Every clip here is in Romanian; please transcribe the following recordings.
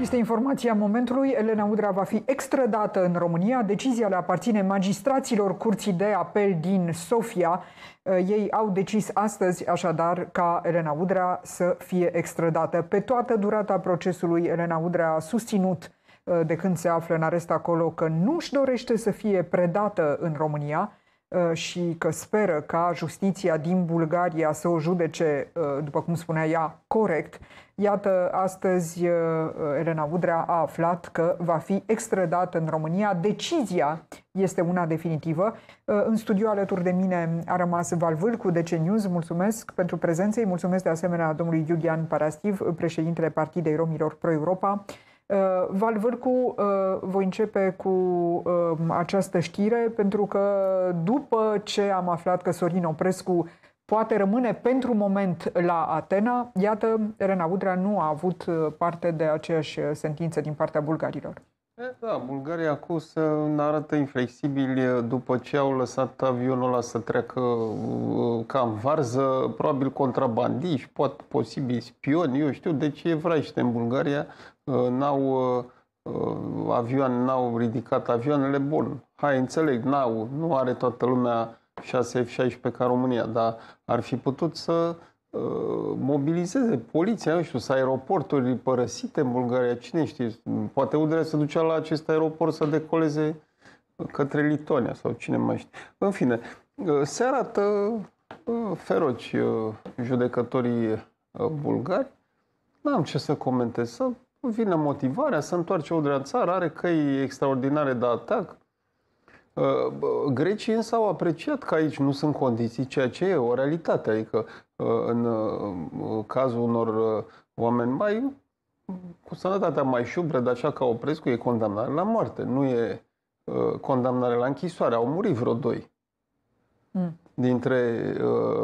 Este informația momentului. Elena Udrea va fi extradată în România. Decizia le aparține magistraților Curții de Apel din Sofia. Eh, ei au decis astăzi, așadar, ca Elena Udrea să fie extradată. Pe toată durata procesului, Elena Udrea a susținut eh, de când se află în arest acolo că nu își dorește să fie predată în România Uh, și că speră ca justiția din Bulgaria să o judece, uh, după cum spunea ea, corect. Iată, astăzi uh, Elena Udrea a aflat că va fi extradată în România. Decizia este una definitivă. În studio alături de mine a rămas Val Vâlcu, DC News. Mulțumesc pentru prezență. Îi mulțumesc de asemenea domnului Iulian Parastiv, președintele Partidei Romilor Pro-Europa. Uh, Val Vârcu, uh, voi începe cu uh, această știre pentru că după ce am aflat că Sorin Oprescu poate rămâne pentru moment la Atena, iată, Elena Udrea nu a avut parte de aceeași sentință din partea bulgarilor. Da, Bulgaria acum se arată inflexibili după ce au lăsat avionul ăla să treacă ca în varză, probabil contrabandiști, poate posibil spioni, eu știu, de ce evraiește în Bulgaria Uh, n-au uh, uh, avioane, n-au ridicat avioanele, bun, hai, înțeleg, n-au, nu are toată lumea 6 F-16 ca România, dar ar fi putut să mobilizeze poliția, nu știu, să aeroporturi părăsite în Bulgaria, cine știe, poate Udrea să ducea la acest aeroport să decoleze către Litonia sau cine mai știe. În fine, se arată feroci judecătorii bulgari, n-am ce să comentez, să vine motivarea, să întoarce Udrea în țară, are căi extraordinare de atac. Uh, grecii însă au apreciat că aici nu sunt condiții, ceea ce e o realitate. Adică uh, în uh, cazul unor oameni mai cu sănătatea mai șubredă, așa ca Oprescu, e condamnare la moarte, nu e condamnare la închisoare. Au murit vreo doi. Mm. Dintre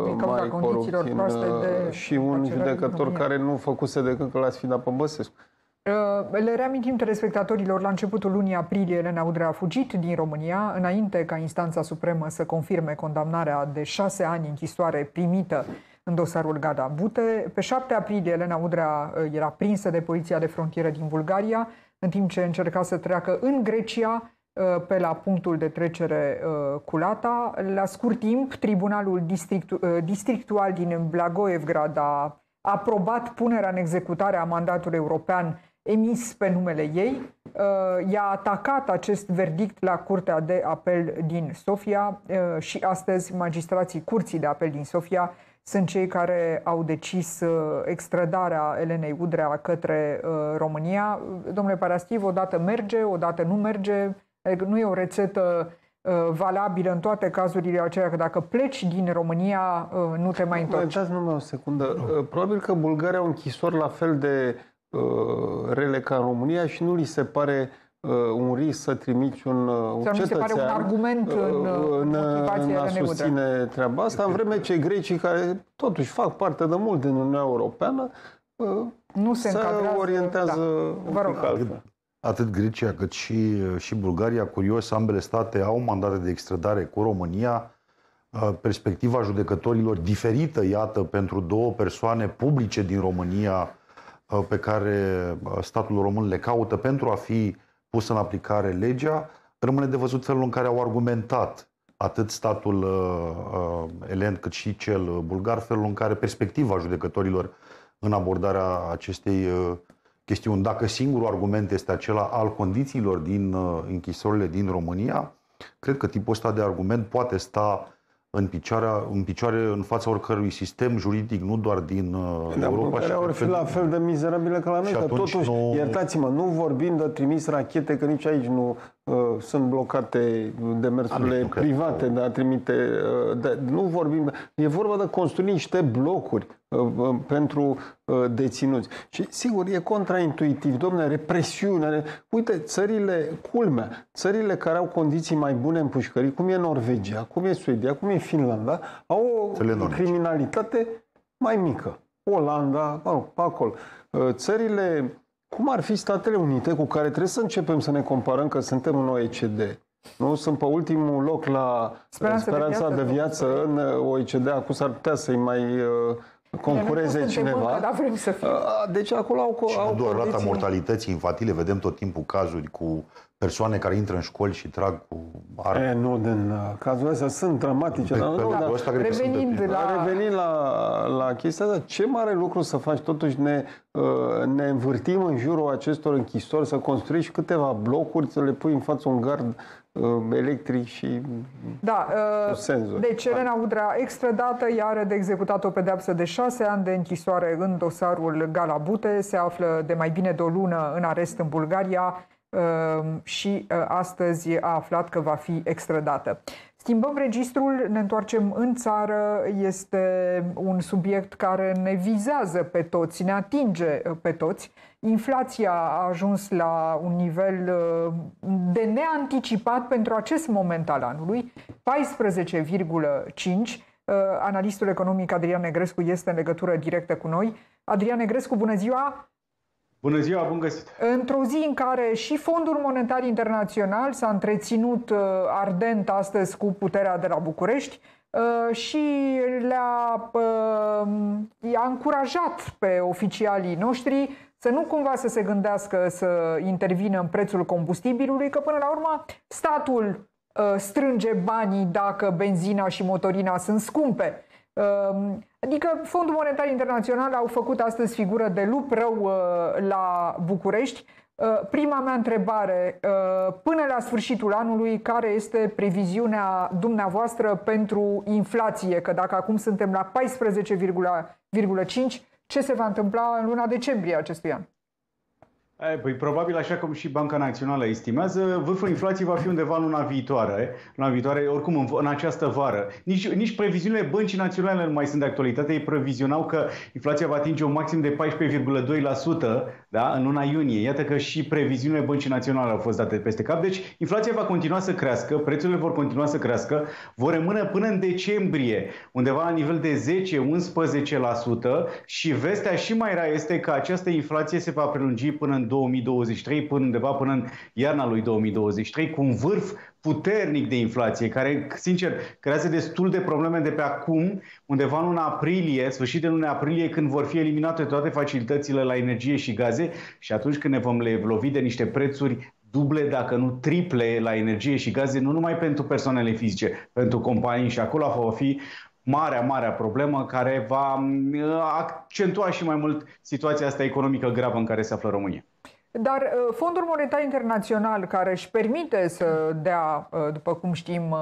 uh, mari corupți de și un judecător care nu făcuse decât că l-a sfidat pe Băsescu. Uh, le reamintim telespectatorilor, la începutul lunii aprilie, Elena Udrea a fugit din România, înainte ca instanța supremă să confirme condamnarea de șase ani închisoare primită în dosarul Gada Bute. Pe 7 aprilie, Elena Udrea uh, era prinsă de poliția de frontieră din Bulgaria, în timp ce încerca să treacă în Grecia, uh, pe la punctul de trecere Culata. La scurt timp, Tribunalul Districtu- Districtual din Blagoevgrad a aprobat punerea în executare a mandatului european emis pe numele ei. Uh, i-a atacat acest verdict la Curtea de Apel din Sofia uh, și astăzi magistrații Curții de Apel din Sofia sunt cei care au decis uh, extradarea Elenei Udrea către România. Domnule Parastiv, odată merge, odată nu merge. Adică nu e o rețetă valabilă în toate cazurile aceea, că dacă pleci din România, nu te mai întorci. Dați numai o secundă. Probabil că Bulgaria au închisori la fel de Uh, rele ca în România și nu li se pare uh, un risc să trimiți un, uh, un cetățean se pare un argument în, în, în a susține treaba asta, în vreme ce grecii care totuși fac parte de mult din Uniunea Europeană nu se, se orientează da. Vă rog. altfel. Atât Grecia cât și, și Bulgaria, curios, ambele state au mandate de extradare cu România. Perspectiva judecătorilor diferită, iată, pentru două persoane publice din România, Uh, pe care uh, statul român le caută pentru a fi pus în aplicare legea, rămâne de văzut felul în care au argumentat atât statul uh, uh, elen cât și cel bulgar, felul în care perspectiva judecătorilor în abordarea acestei uh, chestiuni. Dacă singurul argument este acela al condițiilor din uh, închisorile din România, cred că tipul ăsta de argument poate sta în picioare, în picioare în fața oricărui sistem juridic, nu doar din uh, da, Europa. Care ar fi la fel de mizerabile ca la noi, că totuși, nu... iertați-mă, nu vorbim de trimis rachete, că nici aici nu uh, sunt blocate demersurile private de a trimite, uh, de, nu vorbim, e vorba de construi niște blocuri uh, uh, pentru uh, deținuți. Și sigur, e contraintuitiv, domnule, represiune. Uite, țările, culmea, țările care au condiții mai bune în pușcării, cum e Norvegia, cum e Suedia, cum e Finlanda, au o criminalitate mai mică. Olanda, mă rog, pe acolo. Țările cum ar fi Statele Unite, cu care trebuie să începem să ne comparăm că suntem în OECD? Nu? Sunt pe ultimul loc la speranța, speranța de viață, de viață în OECD. Acum s-ar putea să-i mai uh, concureze cineva. Încă, da, vrem să fie. Deci acolo au, și au nu doar rata mortalității infantile, vedem tot timpul cazuri cu persoane care intră în școli și trag cu arme. E, nu, din uh, cazul ăsta sunt dramatice. Pe, dar, nu, dar, ăsta revenind, la... revenind la, la chestia asta, ce mare lucru să faci, totuși ne, uh, ne învârtim în jurul acestor închisori, să construiești câteva blocuri, să le pui în față un gard Uh, electric și da, uh, senzor. Deci Elena Udrea extradată, iar de executat o pedeapsă de șase ani de închisoare în dosarul Galabute, se află de mai bine de o lună în arest în Bulgaria uh, și astăzi a aflat că va fi extradată. Schimbăm registrul, ne întoarcem în țară, este un subiect care ne vizează pe toți, ne atinge pe toți. Inflația a ajuns la un nivel uh, de neanticipat pentru acest moment al anului, 14,5. Uh, analistul economic Adrian Negrescu este în legătură directă cu noi. Adrian Negrescu, bună ziua! Bună ziua, bun găsit! Într-o zi în care și Fondul Monetar Internațional s-a întreținut uh, ardent astăzi cu puterea de la București și le-a i-a încurajat pe oficialii noștri să nu cumva să se gândească să intervină în prețul combustibilului, că până la urmă statul uh, strânge banii dacă benzina și motorina sunt scumpe. Uh, adică Fondul Monetar Internațional au făcut astăzi figură de lup rău uh, la București. Uh, prima mea întrebare, uh, până la sfârșitul anului, care este previziunea dumneavoastră pentru inflație? Că dacă acum suntem la 14,5, ce se va întâmpla în luna decembrie acestui an. Păi probabil așa cum și Banca Națională estimează, vârful inflației va fi undeva în luna viitoare, luna viitoare, oricum în, în această vară. Nici, nici previziunile băncii naționale nu mai sunt de actualitate. Ei previzionau că inflația va atinge un maxim de 14,2% da, în luna iunie. Iată că și previziunile băncii naționale au fost date peste cap. Deci inflația va continua să crească, prețurile vor continua să crească, vor rămâne până în decembrie, undeva la nivel de 10-11% și vestea și mai rea este că această inflație se va prelungi până în 2023, până undeva până în iarna lui 2023, cu un vârf puternic de inflație, care, sincer, creează destul de probleme de pe acum, undeva în luna aprilie, sfârșit de luna aprilie, când vor fi eliminate toate facilitățile la energie și gaze și atunci când ne vom lovi de niște prețuri duble, dacă nu triple, la energie și gaze, nu numai pentru persoanele fizice, pentru companii și acolo va fi marea, marea problemă care va uh, accentua și mai mult situația asta economică gravă în care se află România. Dar uh, Fondul Monetar Internațional, care își permite să dea, uh, după cum știm,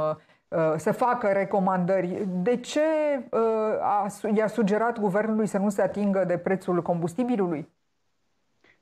să facă recomandări, de ce i-a sugerat guvernului să nu se atingă de prețul combustibilului?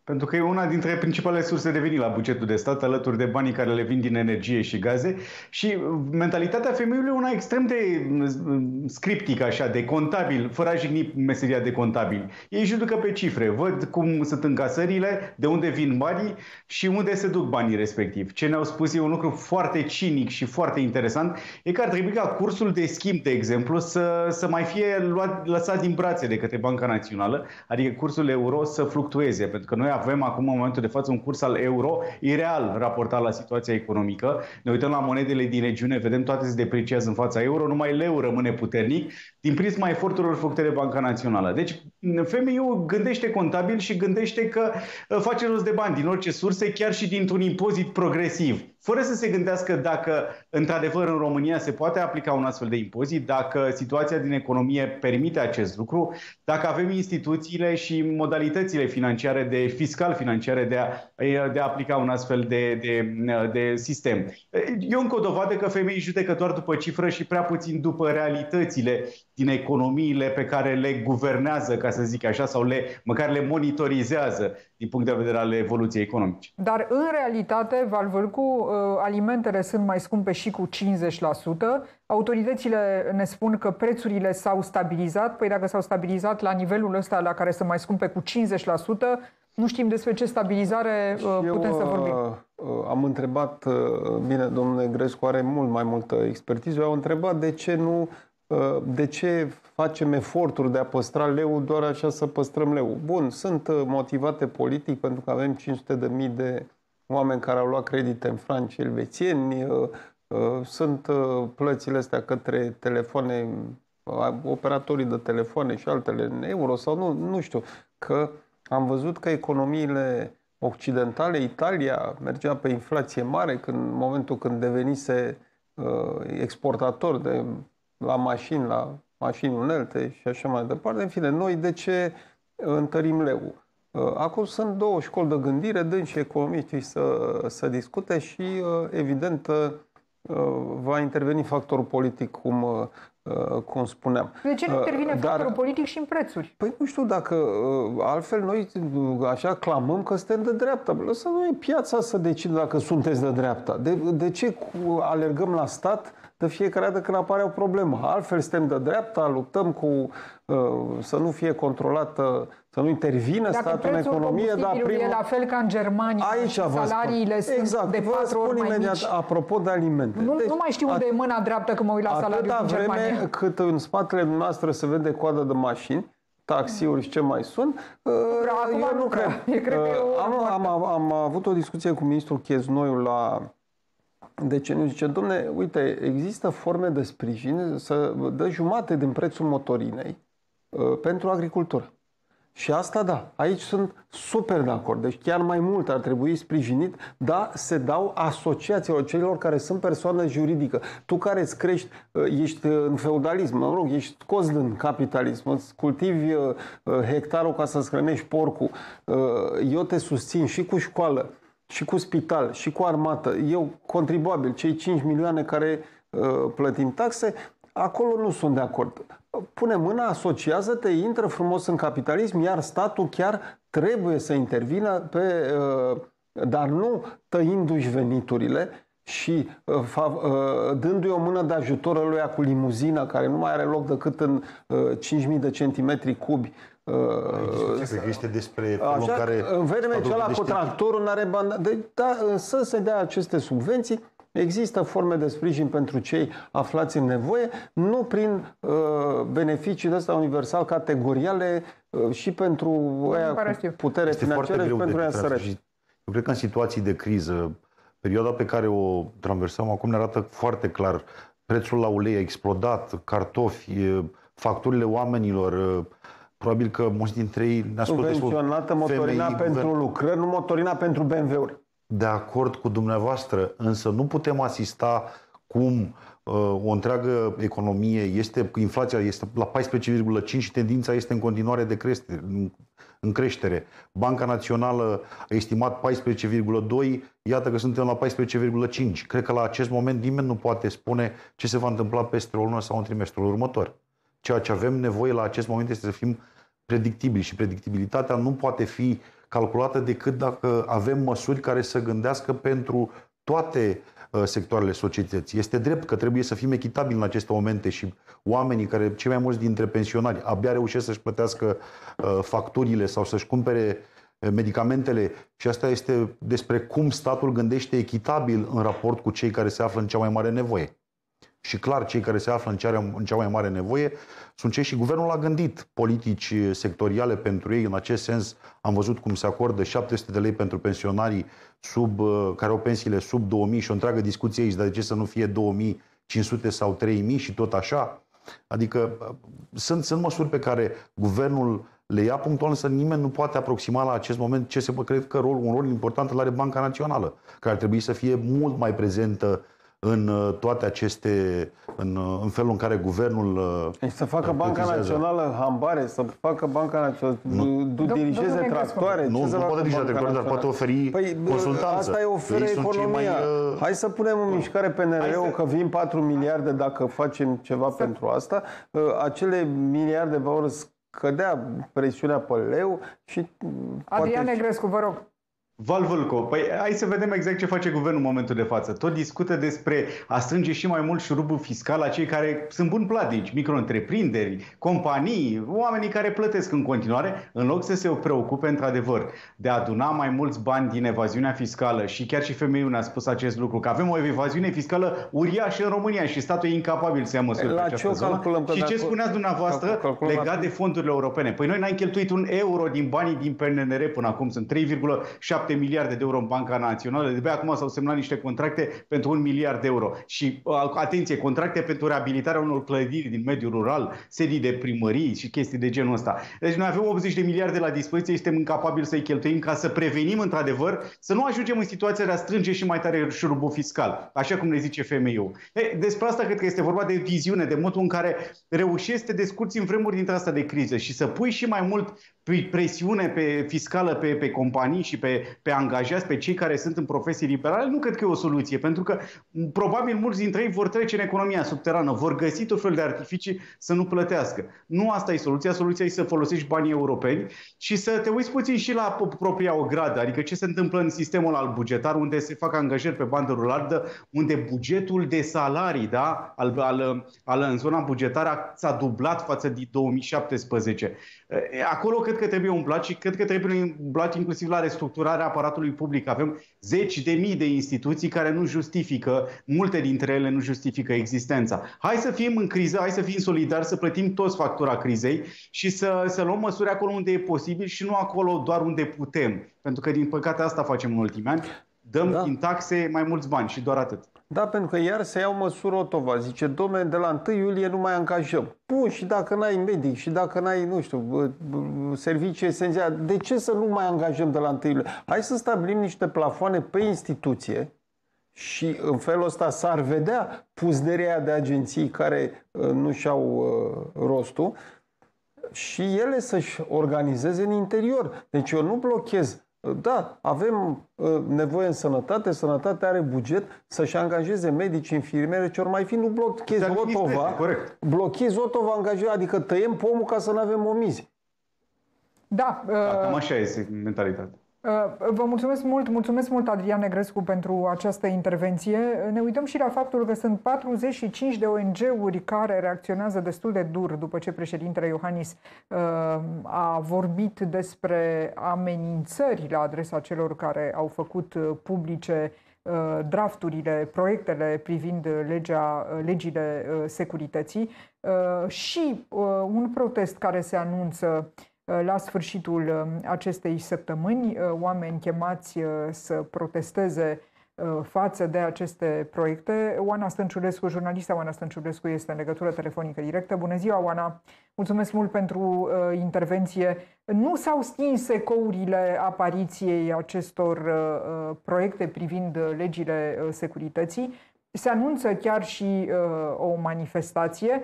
Pentru că e una dintre principalele surse de venit la bugetul de stat, alături de banii care le vin din energie și gaze. Și mentalitatea femeiului e una extrem de mm, scriptică, așa, de contabil, fără a jigni meseria de contabil. Ei judecă pe cifre, văd cum sunt încasările, de unde vin banii și unde se duc banii respectiv. Ce ne-au spus e un lucru foarte cinic și foarte interesant, e că ar trebui ca cursul de schimb, de exemplu, să, să mai fie luat, lăsat din brațe de către Banca Națională, adică cursul euro să fluctueze, pentru că noi avem acum în momentul de față un curs al euro ireal raportat la situația economică. Ne uităm la monedele din regiune, vedem toate se depreciază în fața euro, numai leu rămâne puternic din prisma eforturilor făcute de Banca Națională. Deci FMI-ul gândește contabil și gândește că uh, face rost de bani din orice surse, chiar și dintr-un impozit progresiv fără să se gândească dacă într-adevăr în România se poate aplica un astfel de impozit, dacă situația din economie permite acest lucru, dacă avem instituțiile și modalitățile financiare de fiscal-financiare de a, de a aplica un astfel de, de, de sistem. E încă o dovadă că femeii judecă doar după cifră și prea puțin după realitățile din economiile pe care le guvernează, ca să zic așa, sau le, măcar le monitorizează din punct de vedere al evoluției economice. Dar în realitate, Valvârcu, uh, alimentele sunt mai scumpe și cu 50%. Autoritățile ne spun că prețurile s-au stabilizat. Păi dacă s-au stabilizat la nivelul ăsta la care sunt mai scumpe cu 50%, nu știm despre ce stabilizare uh, putem Eu, să vorbim. Uh, am întrebat, bine, domnule Grescu are mult mai multă expertiză, eu am întrebat de ce nu de ce facem eforturi de a păstra leu doar așa să păstrăm leu? Bun, sunt uh, motivate politic pentru că avem 500 de mii de oameni care au luat credite în franci elvețieni, uh, uh, sunt plățile astea către telefoane operatorii de telefoane și altele în euro sau nu, nu știu, că am văzut că economiile occidentale, Italia mergea pe inflație mare când, în momentul când devenise uh, exportator de la mașini, la mașini unelte și așa mai departe. În fine, noi de ce întărim leu? Uh, acum sunt două școli de gândire, dând și economiștii să, să discute și, uh, evident, uh, va interveni factorul politic, cum Uh, cum spuneam. De ce nu uh, intervine Dar, factorul politic și în prețuri? Păi nu știu dacă uh, altfel noi așa clamăm că suntem de dreapta. Lăsă noi piața să decide dacă sunteți de dreapta. De, de ce alergăm la stat de fiecare dată când apare o problemă? Altfel suntem de dreapta, luptăm cu să nu fie controlată să nu intervină Dacă statul în economie, dar primul... e la fel ca în Germania, Aici salariile sunt exact, de patru ori mai imediat, mici. apropo de alimente. Nu, deci, nu mai știu unde e mâna dreaptă când mă uit la salariul în Germania. vreme cât în spatele noastră se vede coadă de mașini, taxiuri și ce mai sunt, Acum eu nu cred. cred am, am, am avut o discuție cu ministrul Cheznoiu la nu zice, domne, uite, există forme de sprijin să dă jumate din prețul motorinei uh, pentru agricultură. Și asta da, aici sunt super de acord. Deci chiar mai mult ar trebui sprijinit, da, se dau asociațiilor celor care sunt persoană juridică. Tu care îți crești, uh, ești uh, în feudalism, mă rog, ești scos din capitalism, îți cultivi uh, hectarul ca să-ți hrănești porcul. Eu te susțin și cu școală, și cu spital, și cu armată. Eu, contribuabil, cei 5 milioane care plătim taxe, acolo nu sunt de acord pune mâna, asociază-te, intră frumos în capitalism, iar statul chiar trebuie să intervină, pe, uh, dar nu tăindu-și veniturile și uh, uh, dându-i o mână de ajutor lui cu limuzina, care nu mai are loc decât în 5.000 de centimetri cubi, Aici că este despre Așa, care... În vreme cealaltă cu tractorul nu are bani. Deci, da, să se dea aceste subvenții Există forme de sprijin pentru cei aflați în nevoie, nu prin uh, beneficii de ăsta universal categoriale uh, și pentru aia cu putere este financiară și pentru aia sărăci. Eu cred că în situații de criză, perioada pe care o traversăm acum ne arată foarte clar prețul la ulei a explodat, cartofi, facturile oamenilor, uh, probabil că mulți dintre ei ne ascultă Subvenționată motorina femei, pentru guvern... lucrări, nu motorina pentru BMW-uri de acord cu dumneavoastră, însă nu putem asista cum uh, o întreagă economie este, inflația este la 14,5 și tendința este în continuare de creștere, în creștere. Banca Națională a estimat 14,2, iată că suntem la 14,5. Cred că la acest moment nimeni nu poate spune ce se va întâmpla peste o lună sau în trimestrul următor. Ceea ce avem nevoie la acest moment este să fim predictibili și predictibilitatea nu poate fi calculată decât dacă avem măsuri care să gândească pentru toate uh, sectoarele societății. Este drept că trebuie să fim echitabili în aceste momente și oamenii care, cei mai mulți dintre pensionari, abia reușesc să-și plătească uh, facturile sau să-și cumpere uh, medicamentele și asta este despre cum statul gândește echitabil în raport cu cei care se află în cea mai mare nevoie. Și clar, cei care se află în cea, în cea mai mare nevoie sunt cei și guvernul a gândit politici sectoriale pentru ei. În acest sens am văzut cum se acordă 700 de lei pentru pensionarii sub, uh, care au pensiile sub 2000 și o întreagă discuție aici, dar de ce să nu fie 2500 sau 3000 și tot așa? Adică uh, sunt, sunt măsuri pe care guvernul le ia punctual, însă nimeni nu poate aproxima la acest moment ce se cred că rol, un rol important îl are Banca Națională, care ar trebui să fie mult mai prezentă în uh, toate aceste, în, uh, în felul în care guvernul uh, deci să facă Banca Națională hambare, să facă Banca Națională, nu. dirigeze tractoare. Nu, nu poate dirige tractoare, dar poate oferi păi, consultanță. Asta e oferă economia. Mai, uh... Hai să punem în mișcare PNR-ul, că vin 4 miliarde dacă facem ceva să... pentru asta. Acele miliarde vor scădea presiunea pe leu și... Adrian Negrescu, vă rog. Val Vâlco, păi hai să vedem exact ce face guvernul în momentul de față. Tot discută despre a strânge și mai mult șurubul fiscal la cei care sunt buni platici, micro-întreprinderi, companii, oamenii care plătesc în continuare, în loc să se preocupe într-adevăr de a aduna mai mulți bani din evaziunea fiscală și chiar și femeiul ne-a spus acest lucru, că avem o evaziune fiscală uriașă în România și statul e incapabil să ia măsuri la pe această ce zonă. Și ce spuneați dumneavoastră calculăm legat de fondurile europene? Păi noi n-am cheltuit un euro din banii din PNR până acum, sunt 3,7 7 miliarde de euro în Banca Națională, de acum s-au semnat niște contracte pentru un miliard de euro. Și, atenție, contracte pentru reabilitarea unor clădiri din mediul rural, sedii de primării și chestii de genul ăsta. Deci noi avem 80 de miliarde la dispoziție și suntem incapabili să-i cheltuim ca să prevenim, într-adevăr, să nu ajungem în situația de a strânge și mai tare șurubul fiscal, așa cum ne zice femeiul. Despre asta cred că este vorba de viziune, de modul în care reușești să te descurci în vremuri dintre asta de criză și să pui și mai mult presiune pe fiscală pe, pe companii și pe, pe angajați, pe cei care sunt în profesii liberale, nu cred că e o soluție, pentru că probabil mulți dintre ei vor trece în economia subterană, vor găsi tot fel de artificii să nu plătească. Nu asta e soluția, soluția e să folosești banii europeni și să te uiți puțin și la propria ogradă, adică ce se întâmplă în sistemul al bugetar, unde se fac angajări pe bandă rulardă, unde bugetul de salarii da, al, al, al, în zona bugetară s-a dublat față de 2017. Acolo cred că trebuie umblat și cred că trebuie umblat inclusiv la restructurarea aparatului public. Avem zeci de mii de instituții care nu justifică, multe dintre ele nu justifică existența. Hai să fim în criză, hai să fim solidari, să plătim toți factura crizei și să, să luăm măsuri acolo unde e posibil și nu acolo doar unde putem. Pentru că, din păcate, asta facem în ultimii ani. Dăm da. din taxe mai mulți bani și doar atât. Da, pentru că iar se iau măsură Otova. Zice, domnule, de la 1 iulie nu mai angajăm. Bun, și dacă n-ai medic, și dacă n-ai, nu știu, servicii esențiale, de ce să nu mai angajăm de la 1 iulie? Hai să stabilim niște plafoane pe instituție și în felul ăsta s-ar vedea puzderea de agenții care uh, nu și-au uh, rostul și ele să-și organizeze în interior. Deci eu nu blochez da, avem uh, nevoie în sănătate, sănătatea are buget să-și angajeze medici, infirmiere, ce ori mai fi, nu blochezi Otova, corect. blochezi Otova angajat, adică tăiem pomul ca să nu avem omizi. Da. Uh... da cam așa este mentalitatea. Uh, vă mulțumesc mult, mulțumesc mult Adrian Negrescu pentru această intervenție. Ne uităm și la faptul că sunt 45 de ONG-uri care reacționează destul de dur după ce președintele Iohannis uh, a vorbit despre amenințări la adresa celor care au făcut publice uh, drafturile, proiectele privind legea, legile securității și un protest care se anunță Uh, la sfârșitul uh, acestei săptămâni, uh, oameni chemați să protesteze față de aceste proiecte. Oana Stănciulescu, jurnalista Oana Stănciulescu, este în legătură telefonică directă. Bună ziua, Oana! Mulțumesc mult pentru uh, intervenție. Nu s-au stins ecourile apariției acestor uh, proiecte privind legile uh, securității. Se anunță chiar și uh, o manifestație. Ehm,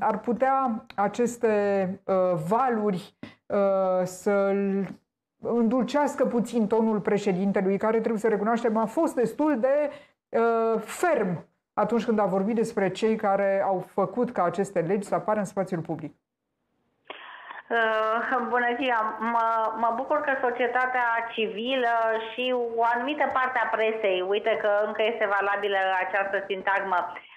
ar putea aceste uh, valuri uh, să îndulcească puțin tonul președintelui, care trebuie să recunoaștem a fost destul de uh, ferm atunci când a vorbit despre cei care au făcut ca aceste legi să apară în spațiul public. Uh, bună ziua! Mă, mă bucur că societatea civilă și o anumită parte a presei, uite că încă este valabilă această sintagmă, Uh,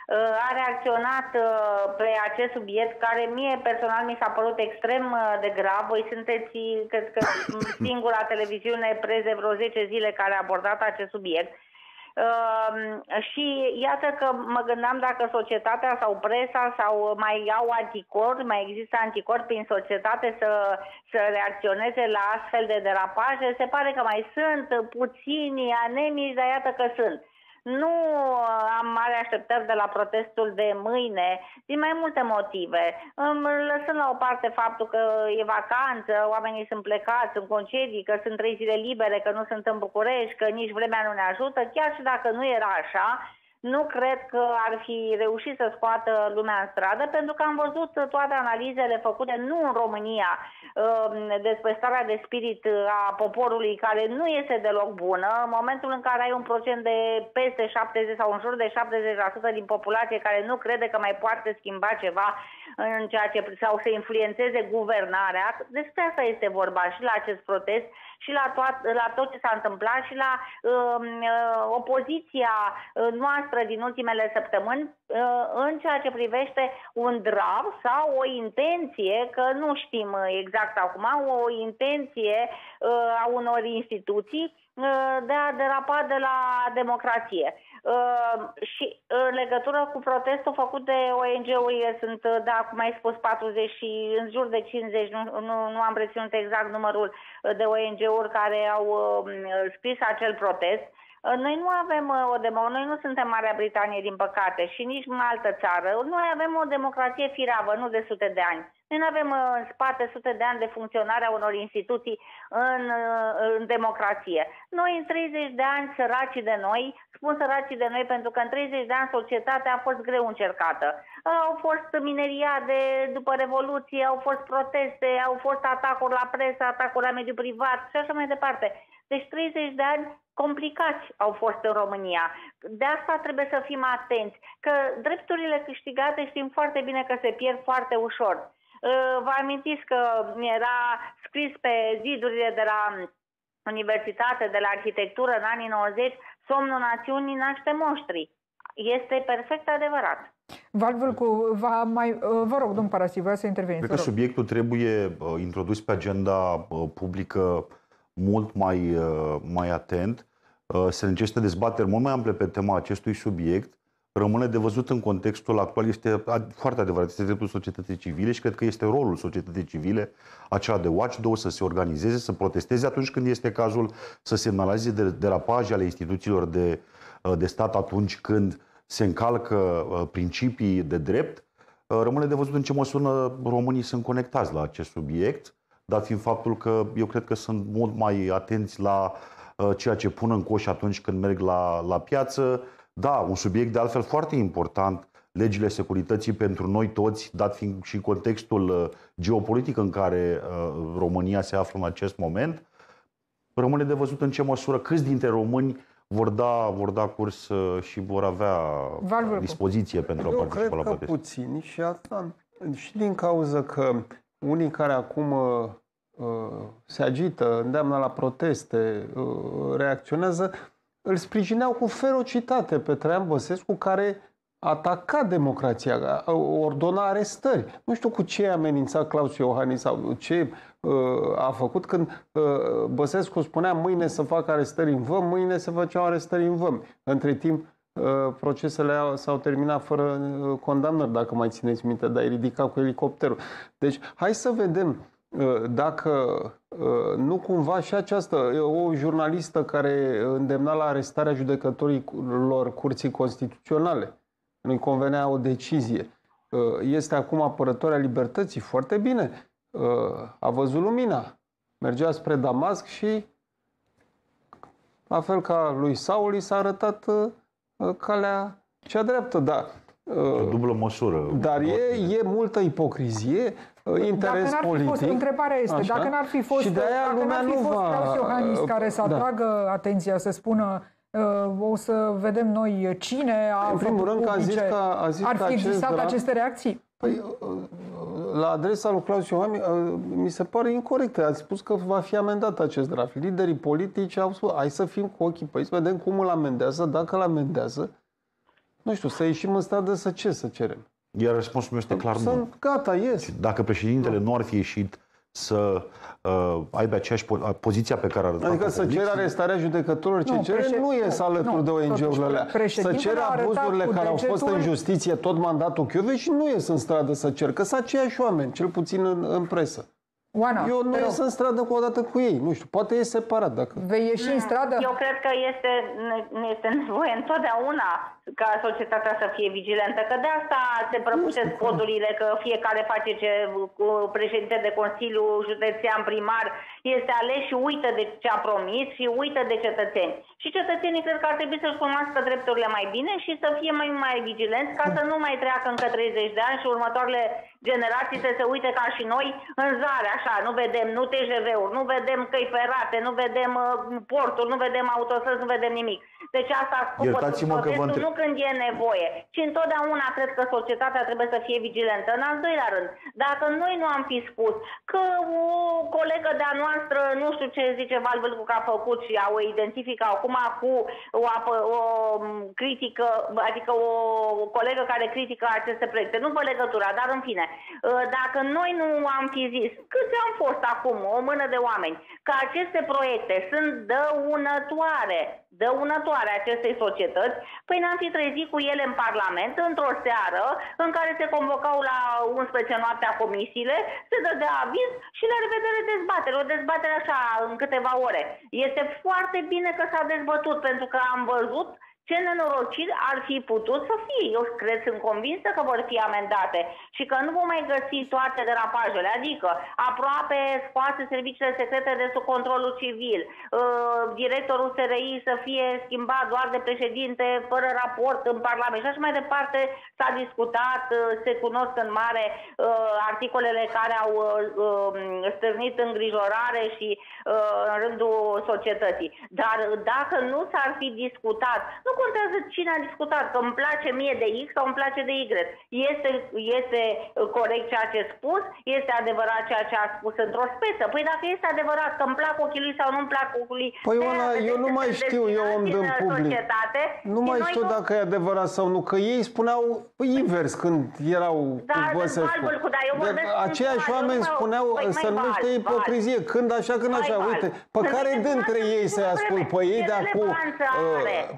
a reacționat uh, pe acest subiect care mie personal mi s-a părut extrem uh, de grav. Voi sunteți, cred că, singura televiziune preze vreo 10 zile care a abordat acest subiect. Uh, și iată că mă gândeam dacă societatea sau presa sau mai au anticorpi, mai există anticorpi prin societate să, să reacționeze la astfel de derapaje. Se pare că mai sunt puțini anemici, dar iată că sunt. Nu am mare așteptări de la protestul de mâine, din mai multe motive. Lăsând la o parte faptul că e vacanță, oamenii sunt plecați, sunt concedii, că sunt trei zile libere, că nu sunt în București, că nici vremea nu ne ajută, chiar și dacă nu era așa, nu cred că ar fi reușit să scoată lumea în stradă, pentru că am văzut toate analizele făcute nu în România um, despre starea de spirit a poporului, care nu este deloc bună. În momentul în care ai un procent de peste 70 sau în jur de 70% din populație care nu crede că mai poate schimba ceva în ceea ce sau să influențeze guvernarea, despre asta este vorba și la acest protest și la, toat, la tot ce s-a întâmplat și la um, uh, opoziția uh, noastră din ultimele săptămâni în ceea ce privește un draft sau o intenție, că nu știm exact acum, o intenție a unor instituții de a derapa de la democrație. Și în legătură cu protestul făcut de ONG-uri, sunt, da, cum ai spus, 40 și în jur de 50, nu, nu, nu am reținut exact numărul de ONG-uri care au scris acel protest. Uh, noi nu avem uh, o democrație, noi nu suntem Marea Britanie, din păcate, și nici în altă țară. Noi avem o democrație firavă, nu de sute de ani. Noi nu avem uh, în spate sute de ani de funcționare a unor instituții în, în democrație. Noi în 30 de ani, săracii de noi, spun săracii de noi pentru că în 30 de ani societatea a fost greu încercată. Au fost mineriade după Revoluție, au fost proteste, au fost atacuri la presă, atacuri la mediul privat și așa mai departe. Deci 30 de ani complicați au fost în România. De asta trebuie să fim atenți, că drepturile câștigate știm foarte bine că se pierd foarte ușor. Uh, vă amintiți că era scris pe zidurile de la universitate, de la arhitectură în anii 90, somnul națiunii naște moștri. Este perfect adevărat. Val cu va mai, uh, vă rog, domnul Parasi, vă să interveniți. Cred că subiectul trebuie uh, introdus pe agenda publică mult mai, uh, mai atent. Uh, se necesită dezbateri mult mai ample pe tema acestui subiect. Rămâne de văzut în contextul actual, este foarte adevărat, este dreptul societății civile și cred că este rolul societății civile acela de watchdog să se organizeze, să protesteze atunci când este cazul, să semnaleze derapaje ale instituțiilor de, uh, de stat atunci când se încalcă principii de drept. Rămâne de văzut în ce măsură românii sunt conectați la acest subiect dat fiind faptul că eu cred că sunt mult mai atenți la uh, ceea ce pun în coș atunci când merg la, la piață. Da, un subiect de altfel foarte important, legile securității pentru noi toți, dat fiind și contextul uh, geopolitic în care uh, România se află în acest moment. Rămâne de văzut în ce măsură câți dintre români vor da, vor da curs și vor avea Valvă. dispoziție pentru Eu a participa la protest. puțini și asta și din cauza că unii care acum uh, uh, se agită, îndeamnă la proteste, uh, reacționează, îl sprijineau cu ferocitate pe Traian Băsescu, care ataca democrația, ordona arestări. Nu știu cu ce a amenințat Claus Iohannis sau ce uh, a făcut când uh, Băsescu spunea mâine să facă arestări în văm, mâine se făceau arestări în văm. Între timp, Uh, procesele s-au terminat fără uh, condamnări, dacă mai țineți minte, dar ai ridicat cu elicopterul. Deci, hai să vedem uh, dacă nu cumva și această, o jurnalistă care îndemna la arestarea judecătorilor Curții Constituționale, nu-i convenea o decizie, este acum apărătoarea libertății, foarte bine, a văzut lumina, mergea spre Damasc și la fel ca lui Saul, i s-a arătat Uh, calea cea dreaptă, da. O dublă măsură. Dar e, e multă ipocrizie, uh, interes dacă politic. Fost, întrebarea este, așa? dacă n-ar fi fost, și de aia dacă n-ar fi nu fost va... Claus Iohannis care să da. atragă atenția, să spună o să vedem noi cine a În primul rând, că a zis că, a zis ar fi existat drag... aceste reacții? Păi, la adresa lui Claus Iohannis, mi se pare incorrect. Ați spus că va fi amendat acest draft. Liderii politici au spus, hai să fim cu ochii pe ei, să vedem cum îl amendează, dacă îl amendează. Nu știu, să ieșim în stradă să ce să cerem? Iar răspunsul meu este clar Sunt nu. gata, ies. Dacă președintele nu ar fi ieșit să uh, aibă aceeași po- poziția pe care a arătat Adică să cere arestarea judecătorilor, ce nu, cere președ... nu e alături nu, de ONG-urile alea. Să cere abuzurile care au fost în justiție tot mandatul Chioveș și nu ies în stradă să cer, că sunt aceiași oameni, cel puțin în, în presă. Oana, eu nu ies în stradă cu o dată cu ei, nu știu, poate e separat dacă... Vei ieși în stradă? Eu cred că este, este nevoie întotdeauna ca societatea să fie vigilentă, că de asta se prăbușesc podurile, că fiecare face ce cu președinte de Consiliu Județean primar este ales și uită de ce a promis și uită de cetățeni. Și cetățenii cred că ar trebui să-și cunoască drepturile mai bine și să fie mai, mai vigilenți ca să nu mai treacă încă 30 de ani și următoarele generații să se uite ca și noi în zare, așa, nu vedem nu TGV-uri, nu vedem căi ferate, nu vedem uh, porturi, nu vedem autostrăzi, nu vedem nimic. Deci asta scopă Iertați-mă că vă întreb. nu când e nevoie, ci întotdeauna cred că societatea trebuie să fie vigilentă. În al doilea rând, dacă noi nu am fi spus că o colegă de-a noastră, nu știu ce zice Valvâlcu că a făcut și a o identifică acum cu o, apă, o critică, adică o colegă care critică aceste proiecte. Nu vă legătura, dar în fine, dacă noi nu am fi zis, câți am fost acum, o mână de oameni, că aceste proiecte sunt dăunătoare, dăunătoare acestei societăți, păi ne-am fi trezit cu ele în Parlament într-o seară în care se convocau la 11 noaptea comisiile, se dădea aviz și la revedere dezbatere, o dezbatere așa în câteva ore. Este foarte bine că s-a dezbătut pentru că am văzut ce nenorociri ar fi putut să fie. Eu cred, sunt convinsă că vor fi amendate și că nu vom mai găsi toate derapajele, adică aproape scoase serviciile secrete de sub controlul civil, uh, directorul SRI să fie schimbat doar de președinte fără raport în Parlament și așa mai departe s-a discutat, uh, se cunosc în mare uh, articolele care au um, stârnit îngrijorare și în rândul societății. Dar dacă nu s-ar fi discutat, nu contează cine a discutat, că îmi place mie de X sau îmi place de Y. Este, este corect ceea ce a spus, este adevărat ceea ce a spus într-o speță. Păi dacă este adevărat că îmi plac ochii lui sau nu-mi plac ochii lui... Păi Oana, eu nu mai știu, eu om din public. Societate, nu mai știu nu... dacă e adevărat sau nu, că ei spuneau invers când erau da, cu Băsescu. Dar eu de, aceiași oameni spuneau păi să nu știe ipocrizie, când așa, când așa. Uite, pe care dintre ei să-i ascult? Pe ei de acum...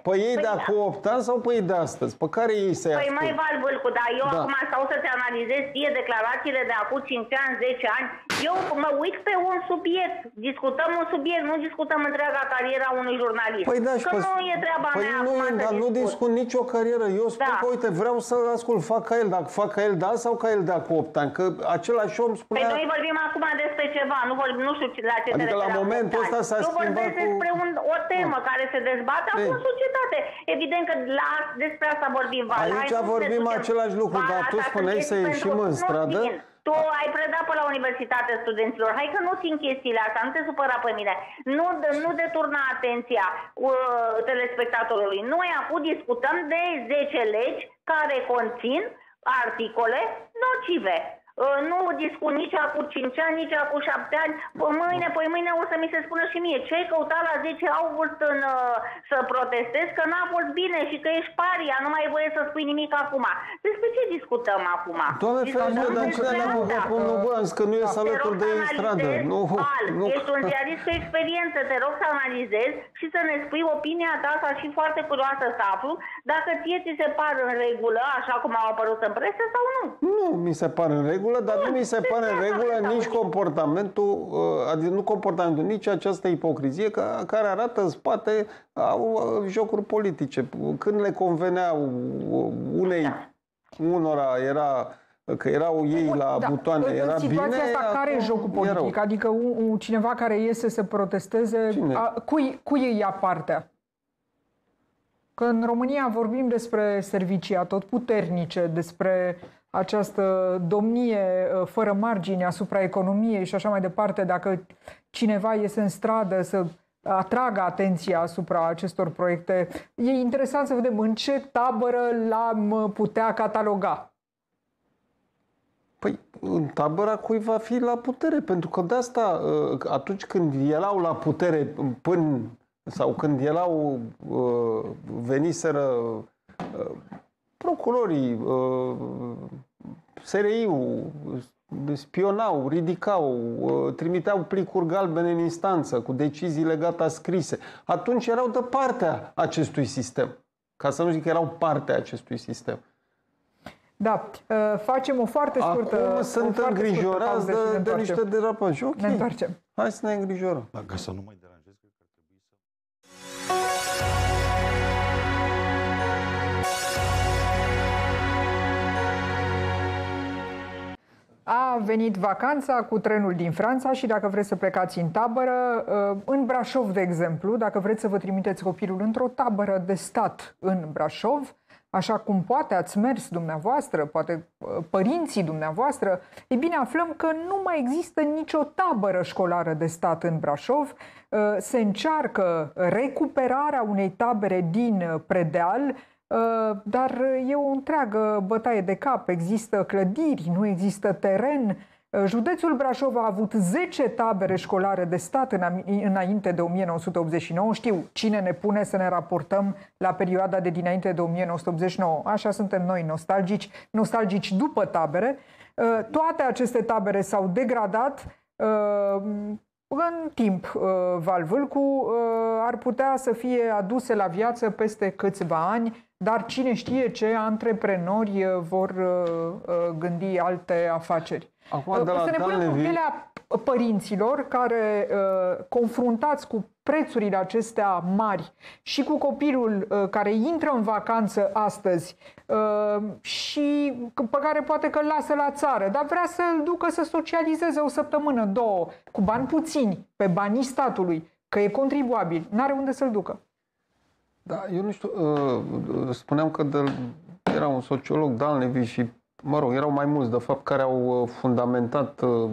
Pe ei de acum 8 ani sau pe ei de astăzi? Pe care ei să-i Păi mai Val Vâlcu, dar eu da. acum stau să-ți analizez ție declarațiile de acum 5 ani, 10 ani. Eu mă uit pe un subiect. Discutăm un subiect, nu discutăm întreaga cariera unui jurnalist. Păi da, că că nu e treaba păi mea nu, acum dar nu discut nicio carieră. Eu spun da. că, uite, vreau să ascult, fac ca el, dacă fac ca el da sau ca el de acum 8 ani. Că același om spunea... Păi noi vorbim acum despre ceva, nu, vorbim, nu știu la ce adică la momentul ăsta s-a schimbat cu... despre un, o temă nu. care se dezbate acum în societate. Evident că la, despre asta vorbim. Val. Aici Hai, vorbim același lucru, dar tu spuneai să ieșim în stradă. Tu ai predat pe la Universitatea Studenților. Hai că nu țin chestiile astea, nu te supăra pe mine. Nu, nu deturna atenția uh, telespectatorului. Noi acum discutăm de 10 legi care conțin articole nocive. Ă, nu discut nici acum 5 ani, nici acum 7 ani. Mâine, păi mâine o să mi se spună și mie ce ai căutat la 10 august în, ă, să protestezi, că n-a fost bine și că ești paria, nu mai e voie să spui nimic acum. Despre ce discutăm acum? Doamne ferește, dar cine le-a băgat pe Bănț, că nu e alături de ei stradă. Nu, nu. Ești un ziarist cu experiență, te rog să analizezi și să ne spui opinia ta, să și foarte curioasă să aflu, dacă ție ți se par în regulă, așa cum au apărut în presă sau nu. Nu, mi se par în regulă regulă, dar nu mi se pare în regulă nici comportamentul, uh, adică nu comportamentul, nici această ipocrizie care arată în spate au uh, jocuri politice. Când le conveneau uh, unei, unora era că erau ei la da. butoane, în era situația bine. asta, care e jocul politic? Erau. Adică un, un, cineva care iese să protesteze, a, cui, cui îi ia partea? Că în România vorbim despre servicii tot puternice, despre această domnie uh, fără margini asupra economiei și așa mai departe, dacă cineva iese în stradă să atragă atenția asupra acestor proiecte, e interesant să vedem în ce tabără l-am putea cataloga. Păi, în tabăra cui va fi la putere, pentru că de asta, uh, atunci când erau la putere până sau când erau uh, veniseră procurorii, uh, SRI-ul, spionau, ridicau, uh, trimiteau plicuri galbene în instanță cu deciziile gata scrise. Atunci erau de partea acestui sistem. Ca să nu zic că erau partea acestui sistem. Da, uh, facem o foarte scurtă Acum sunt îngrijorați de, de, de niște derapaje. Ok, ne întoarcem. Hai să ne îngrijorăm. Dacă să nu mai A venit vacanța cu trenul din Franța și dacă vreți să plecați în tabără, uh, în Brașov, de exemplu, dacă vreți să vă trimiteți copilul într-o tabără de stat în Brașov, așa cum poate ați mers dumneavoastră, poate părinții dumneavoastră, e bine, aflăm că nu mai există nicio tabără școlară de stat în Brașov. Se încearcă recuperarea unei tabere din Predeal, dar e o întreagă bătaie de cap. Există clădiri, nu există teren, Uh, județul Brașov a avut 10 tabere școlare de stat înainte de 1989. Știu cine ne pune să ne raportăm la perioada de dinainte de 1989. Așa suntem noi nostalgici, nostalgici după tabere. Uh, toate aceste tabere s-au degradat uh, în timp. Val Vâlcu ar putea să fie aduse la viață peste câțiva ani, dar cine știe ce antreprenori vor gândi alte afaceri. Acum, de la să ne punem în pielea părinților care, uh, confruntați cu prețurile acestea mari și cu copilul uh, care intră în vacanță astăzi uh, și pe care poate că îl lasă la țară, dar vrea să-l ducă să socializeze o săptămână, două, cu bani puțini, pe banii statului, că e contribuabil, n-are unde să-l ducă. Da, eu nu știu, uh, spuneam că de, era un sociolog, Dan Levy, și mă rog, erau mai mulți, de fapt, care au uh, fundamentat uh,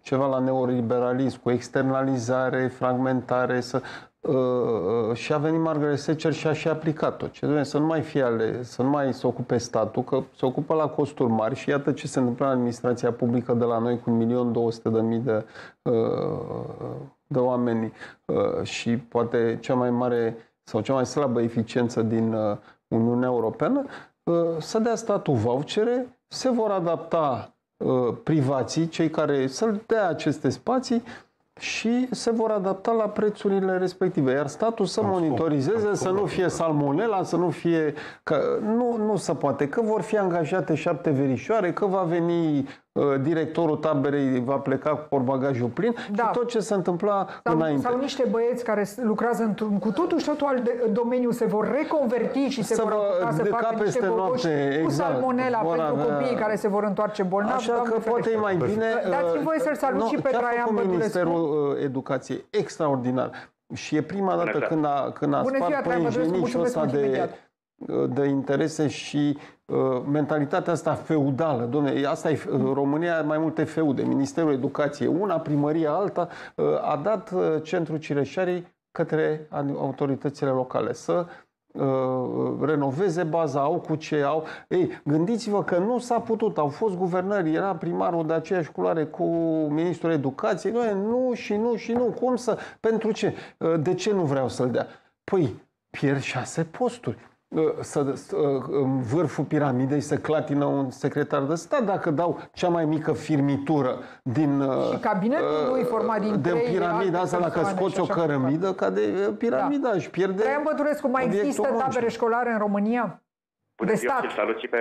ceva la neoliberalism, cu externalizare, fragmentare, să, uh, uh, și a venit Margaret Thatcher și a și aplicat-o. Ce trebuie să nu mai fie ale, să nu mai se ocupe statul, că se ocupă la costuri mari și iată ce se întâmplă în administrația publică de la noi cu 1.200.000 de, uh, de oameni uh, și poate cea mai mare sau cea mai slabă eficiență din uh, Uniunea Europeană, să dea statul vouchere, se vor adapta uh, privații, cei care să dea aceste spații și se vor adapta la prețurile respective. Iar statul să monitorizeze, să nu fie salmonela, să nu fie... Că nu, nu se poate. Că vor fi angajate șapte verișoare, că va veni Uh, directorul taberei va pleca cu porbagajul plin da. și tot ce se întâmpla sau, înainte. Sau niște băieți care lucrează într-un cu totul și totul alt domeniu se vor reconverti și se să vor apuca să facă niște noapte, cu exact, salmonela pentru avea... copiii care se vor întoarce bolnavi. Așa că ferește. poate e mai bine... Dați-mi voie să-l salut uh, no, și pe Traian Bădulescu. Ministerul uh, Educației extraordinar. Și e prima dată când a, când a spart pe ingenii ăsta de, de interese și Uh, mentalitatea asta feudală, domne, asta e uh, România mai multe feude, Ministerul Educației, una, primăria, alta, uh, a dat centrul Cireșarii către autoritățile locale să renoveze baza, au cu ce au. Ei, gândiți-vă că nu s-a putut, au fost guvernări, era primarul de aceeași culoare cu ministrul educației, Noi, nu și nu și nu, cum să, pentru ce? De ce nu vreau să-l dea? Păi, pierd șase posturi să, să, în vârful piramidei să clatină un secretar de stat dacă dau cea mai mică firmitură din și cabinetul uh, lui format din de piramida asta, dacă scoți o cărămidă, ca de piramida, da. își pierde Traian Bădurescu, mai există tabere școlare în România? Bună ziua, îl salut și pe,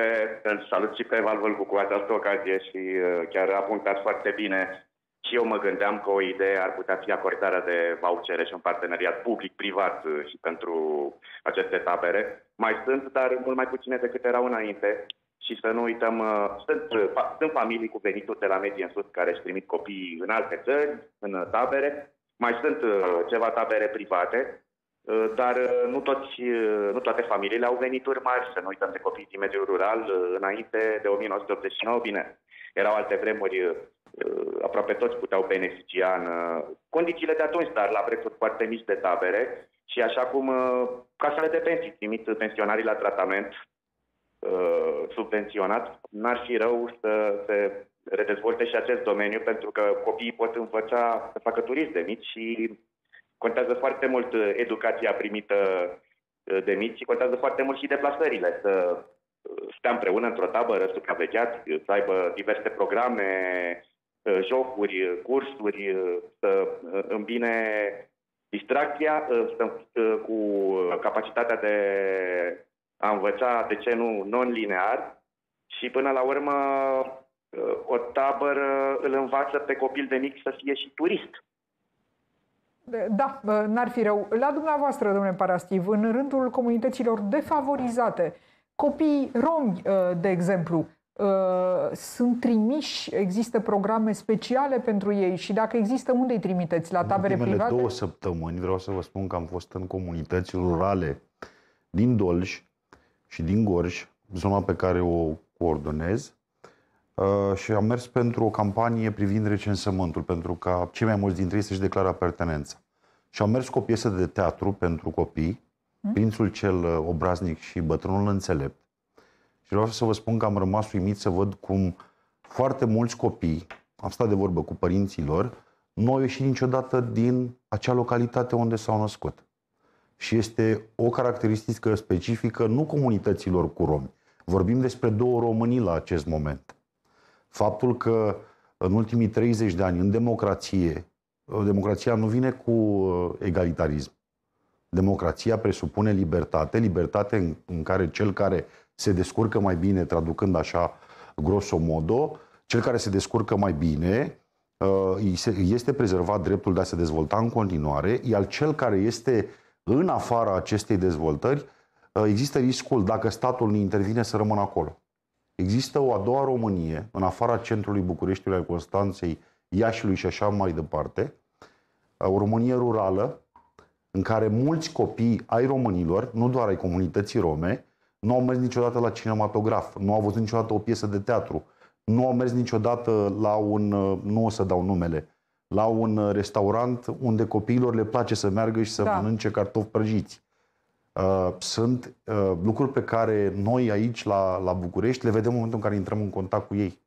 salut și pe Val cu această ocazie și uh, chiar a punctat foarte bine și eu mă gândeam că o idee ar putea fi acordarea de vouchere și un parteneriat public-privat uh, și pentru aceste tabere. Mai sunt, dar mult mai puține decât erau înainte. Și să nu uităm, uh, sunt, uh, sunt familii cu venituri de la medie în sus care își trimit copiii în alte țări, în tabere. Mai sunt ceva tabere private, dar nu, toți, nu toate familiile au venituri mari, să nu uităm de copii din mediul rural înainte de 1989. Bine, erau alte vremuri, Uh, aproape toți puteau beneficia în uh, condițiile de atunci, dar la prețuri foarte mici de tabere și așa cum uh, casele de pensii trimit pensionarii la tratament subvenționat, n-ar fi rău să se redezvolte și acest domeniu, pentru că copiii pot învăța să facă turism de mici și contează foarte mult educația primită de mici și contează foarte mult și deplasările, să stea împreună într-o tabără supravegheați, să aibă diverse programe Uh, jocuri, uh, cursuri, uh, să îmbine distracția cu capacitatea de a învăța, de ce nu, non-linear și până la urmă o tabără îl învață pe copil de mic să fie și turist. Da, n-ar fi rău. La dumneavoastră, domnule Parastiv, în rândul comunităților defavorizate, copii romi, de exemplu, Uh, sunt trimiși, există programe speciale pentru ei și dacă există, unde îi trimiteți? La tabere în private? două săptămâni vreau să vă spun că am fost în comunități rurale din Dolj și din Gorj, zona pe care o coordonez, uh, și am mers pentru o campanie privind recensământul, pentru ca cei mai mulți dintre ei să-și declara pertenența. Și am mers cu o piesă de teatru pentru copii, hmm? Prințul cel uh, obraznic și bătrânul înțelept. Și vreau să vă spun că am rămas uimit să văd cum foarte mulți copii, am stat de vorbă cu părinții lor, nu au ieșit niciodată din acea localitate unde s-au născut. Și este o caracteristică specifică nu comunităților cu romi. Vorbim despre două Românii la acest moment. Faptul că în ultimii 30 de ani în democrație, democrația nu vine cu uh, egalitarism. Democrația presupune libertate, libertate în, în care cel care se descurcă mai bine, traducând așa grosomodo, cel care se descurcă mai bine uh, este prezervat dreptul de a se dezvolta în continuare, iar cel care este în afara acestei dezvoltări, uh, există riscul, dacă statul nu intervine, să rămână acolo. Există o a doua Românie, în afara centrului Bucureștiului, al Constanței, Iașiului și așa mai departe, uh, o Românie rurală, în care mulți copii ai românilor, nu doar ai comunității rome, nu au mers niciodată la cinematograf, nu au văzut niciodată o piesă de teatru, nu au mers niciodată la un, nu o să dau numele, la un restaurant unde copiilor le place să meargă și să da. mănânce cartofi prăjiți. Uh, sunt uh, lucruri pe care noi aici la, la București le vedem în momentul în care intrăm în contact cu ei.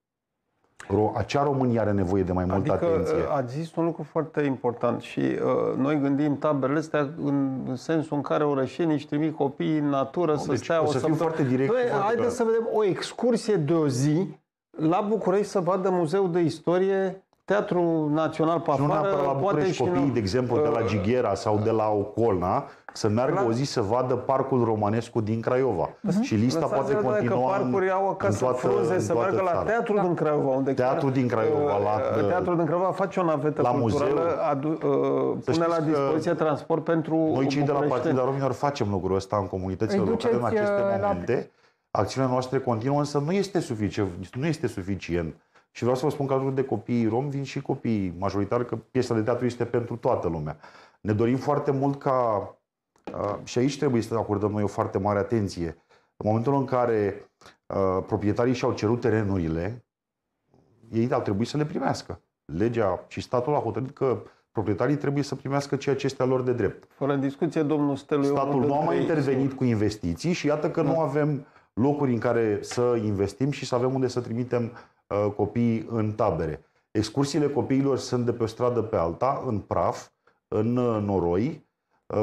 Acea România are nevoie de mai multă adică, atenție. Uh, ați zis un lucru foarte important și uh, noi gândim taberele astea în sensul în care orășenii își trimit copiii în natură no, să deci stea o, să fim foarte direct. Noi, haideți să vedem o excursie de o zi la București să vadă Muzeul de Istorie Teatrul Național pe afară, și nu la poate și copii, de exemplu, de la uh, Gighera sau de la Ocolna, să meargă la... o zi să vadă Parcul Romanescu din Craiova. Uh-huh. Și lista Lăsați poate continua că parcuri au în toată, frunze, în să meargă la Teatrul da. din Craiova. Unde Teatrul din Craiova. La, uh, Teatrul din Craiova face o navetă la culturală, muzeu. adu, uh, pune la dispoziție transport pentru Noi cei de la Partida Românilor facem lucrul ăsta în comunitățile locale în aceste uh, momente. La... Acțiunile noastre continuă, însă nu este suficient. Nu este suficient și vreau să vă spun că alături de copiii rom vin și copiii majoritari, că piesa de teatru este pentru toată lumea. Ne dorim foarte mult ca, și aici trebuie să acordăm noi o foarte mare atenție, în momentul în care proprietarii și-au cerut terenurile, ei au trebuit să le primească. Legea și statul a hotărât că proprietarii trebuie să primească ceea ce este a lor de drept. Fără discuție, domnul Stelu... Statul nu a mai intervenit cu investiții și iată că da. nu avem locuri în care să investim și să avem unde să trimitem Uh, copiii în tabere. Excursiile copiilor sunt de pe o stradă pe alta, în praf, în uh, noroi, uh,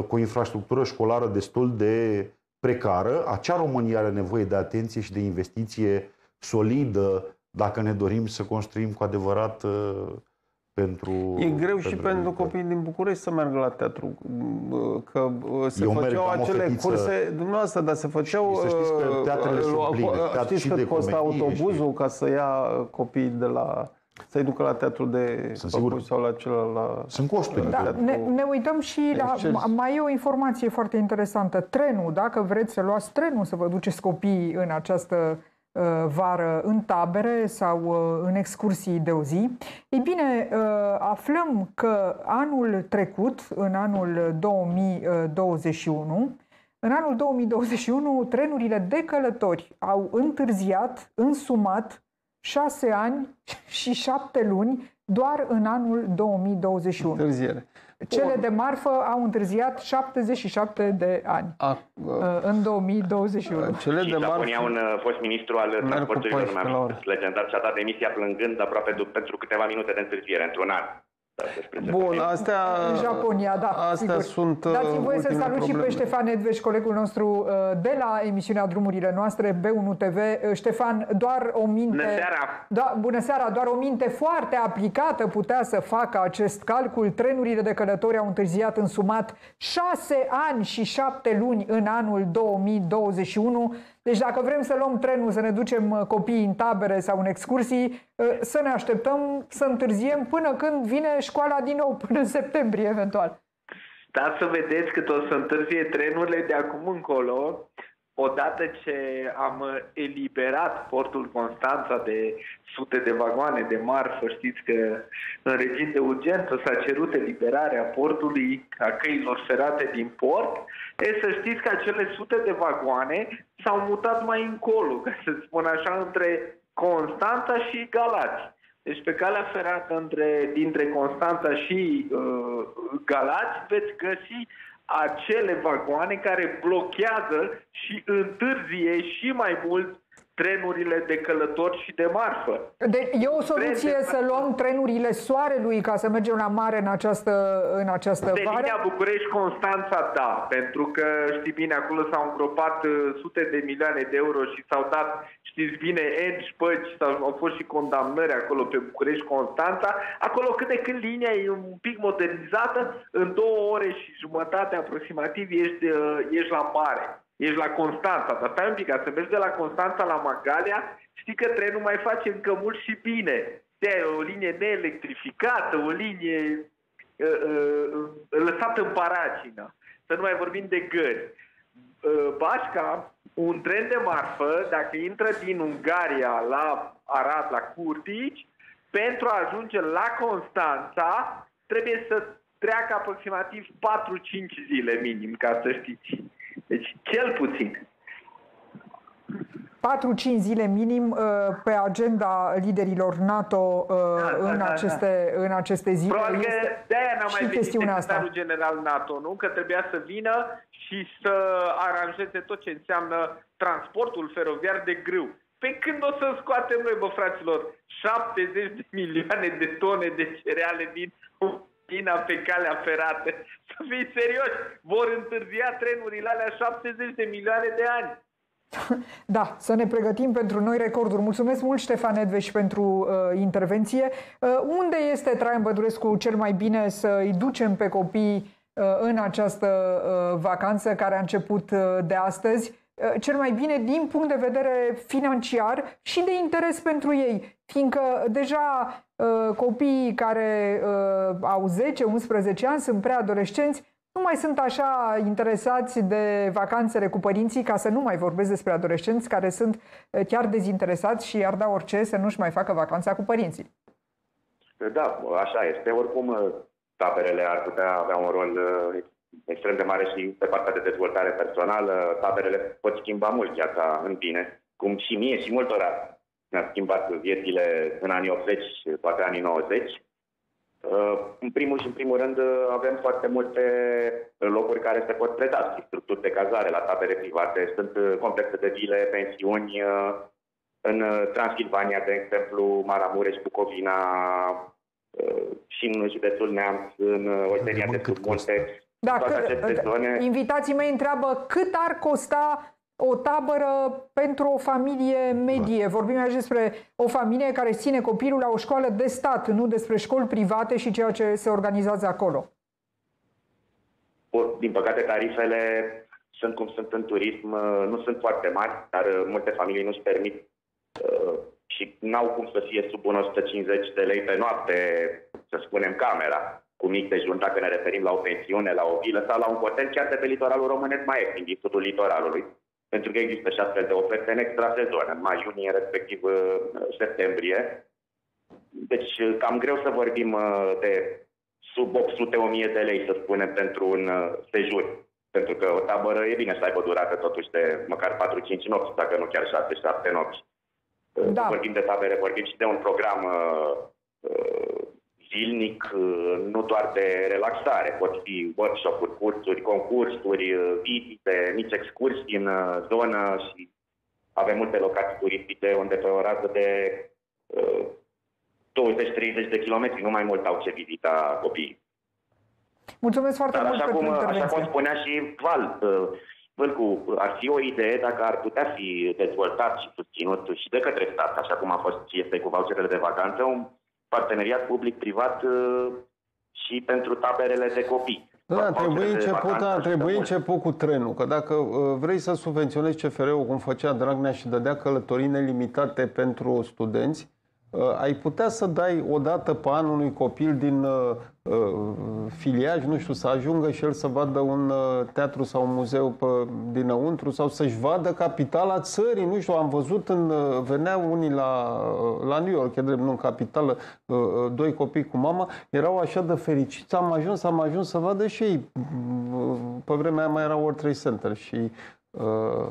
cu o infrastructură școlară destul de precară. Acea România are nevoie de atenție și de investiție solidă dacă ne dorim să construim cu adevărat pentru... E greu pentru și pentru copiii din București să meargă la teatru, că se Eu făceau merg, acele fetiță... curse, dumneavoastră, dar se făceau... Și să știți că teatrele sunt pline, Știți cât costă autobuzul ca să ia copiii de la... Să-i ducă la teatru de Sunt sigur. sau la celălalt. Sunt costuri. Da, ne, ne uităm și la... Mai e o informație foarte interesantă. Trenul, dacă vreți să luați trenul să vă duceți copiii în această Uh, vară în tabere sau uh, în excursii de o zi. Ei bine, uh, aflăm că anul trecut, în anul 2021, în anul 2021, trenurile de călători au întârziat, însumat, șase ani și șapte luni doar în anul 2021. Întârziere. Cele de marfă au întârziat 77 de ani A, uh, în 2021. Cele de marfă... Japonia, un uh, fost ministru al transporturilor, legendar, și-a dat demisia plângând aproape pentru câteva minute de întârziere, într-un an. Bun, astea... În Japonia, da. Astea sigur. sunt Dați-mi voie să salut probleme. și pe Ștefan Edveș, colegul nostru uh, de la emisiunea Drumurile Noastre, B1 TV. Uh, Ștefan, doar o minte... Bună seara! Da, bună seara! Doar o minte foarte aplicată putea să facă acest calcul. Trenurile de călători au întârziat în sumat șase ani și șapte luni în anul 2021. Deci dacă vrem să luăm trenul, să ne ducem uh, copiii în tabere sau în excursii, uh, să ne așteptăm să întârziem până când vine școala din nou, până în septembrie eventual. Stați să vedeți cât o să întârzie trenurile de acum încolo, odată ce am eliberat portul Constanța de sute de vagoane de marfă, știți că în regim de urgență s-a cerut eliberarea portului a căilor ferate din port, e să știți că acele sute de vagoane s-au mutat mai încolo, ca să spun așa, între Constanța și Galați. Deci pe calea ferată între, dintre Constanța și uh, Galați veți găsi acele vagoane care blochează și întârzie și mai mult trenurile de călători și de marfă. Deci e o soluție Tren să luăm trenurile soarelui ca să mergem la mare în această, în această de vară? linia București-Constanța, da, pentru că știi bine, acolo s-au îngropat uh, sute de milioane de euro și s-au dat, știți bine, enci, șpăci, sau au fost și condamnări acolo pe București-Constanța. Acolo cât de cât linia e un pic modernizată, în două ore și jumătate aproximativ ești, uh, ești la mare ești la Constanța, dar stai un pic, ca să mergi de la Constanța la Magalia, știi că trenul mai face încă mult și bine. De o linie neelectrificată, o linie uh, uh, lăsată în paragină. Să nu mai vorbim de gări. Uh, Bașca, un tren de marfă, dacă intră din Ungaria la Arad, la Curtici, pentru a ajunge la Constanța, trebuie să treacă aproximativ 4-5 zile minim, ca să știți. Deci, cel puțin. 4-5 zile minim uh, pe agenda liderilor NATO uh, da, da, în, da, aceste, da. în aceste zile. Probabil că de-aia n-a mai venit secretarul general NATO, nu? Că trebuia să vină și să aranjeze tot ce înseamnă transportul feroviar de grâu. Pe când o să scoatem noi, bă, fraților, 70 de milioane de tone de cereale din China pe calea ferată. Să fii serios, vor întârzia trenurile alea 70 de milioane de ani. Da, să ne pregătim pentru noi recorduri. Mulțumesc mult, Ștefan Edveș, pentru uh, intervenție. Uh, unde este Traian Bădurescu cel mai bine să îi ducem pe copii uh, în această uh, vacanță care a început uh, de astăzi? Uh, cel mai bine din punct de vedere financiar și de interes pentru ei, fiindcă deja uh, copiii care uh, au 10-11 ani sunt preadolescenți, nu mai sunt așa interesați de vacanțele cu părinții, ca să nu mai vorbesc despre adolescenți care sunt chiar dezinteresați și ar da orice să nu-și mai facă vacanța cu părinții. Da, așa este. Oricum, taberele ar putea avea un rol extrem de mare și pe partea de dezvoltare personală, taberele pot schimba mult viața în bine, cum și mie și multora mi-a schimbat viețile în anii 80 și poate anii 90. Uh, în primul și în primul rând avem foarte multe locuri care se pot preda și structuri de cazare la tabere private. Sunt complexe de vile, pensiuni uh, în Transilvania, de exemplu, Maramureș, Bucovina uh, și în județul Neamț, în Oltenia de Submunte. Da, zone... invitații mei întreabă cât ar costa o tabără pentru o familie medie. Da. Vorbim aici despre o familie care ține copilul la o școală de stat, nu despre școli private și ceea ce se organizează acolo. Din păcate, tarifele sunt cum sunt în turism, nu sunt foarte mari, dar multe familii nu-și permit uh, și n-au cum să fie sub 150 de lei pe noapte, să spunem, camera cu mic dejun, dacă ne referim la o pensiune, la o vilă sau la un hotel, chiar de pe litoralul românesc mai ieftin, din sudul litoralului. Pentru că există și astfel de oferte în extra sezon, în mai, iunie, respectiv uh, septembrie. Deci uh, cam greu să vorbim uh, de sub 800-1000 de lei, să spunem, pentru un sejur. Pentru că o tabără e bine să aibă durată totuși de măcar 4-5 nopți, dacă nu chiar 6-7 nopți. Da. Vorbim de tabere, vorbim și de un program uh, zilnic, uh, nu doar de relaxare, pot fi workshop-uri, cursuri, concursuri, uh, vizite, mici excursii în uh, zonă și avem multe locații turistice unde pe o rază de uh, 20-30 de kilometri, nu mai mult au ce vizita copiii. Mulțumesc foarte Dar mult așa pentru cum, Așa cum spunea și Val, uh, Vâlcu, ar fi o idee dacă ar putea fi dezvoltat și susținut și de către stat, așa cum a fost și este cu voucherele de vacanță, un parteneriat public-privat uh, și pentru taberele de copii. Da, trebuie început, da, trebuie început cu trenul, că dacă uh, vrei să subvenționezi CFR-ul cum făcea Dragnea și dădea călătorii nelimitate pentru studenți, Uh, ai putea să dai o dată pe an unui copil din uh, uh, filiaj, nu știu, să ajungă și el să vadă un uh, teatru sau un muzeu pe, dinăuntru sau să-și vadă capitala țării, nu știu, am văzut în, uh, veneau unii la, uh, la New York, e drept, nu în capitală, uh, uh, doi copii cu mama, erau așa de fericiți, am ajuns, am ajuns să vadă și ei. Uh, Pe vremea aia mai era World Trade Center și uh,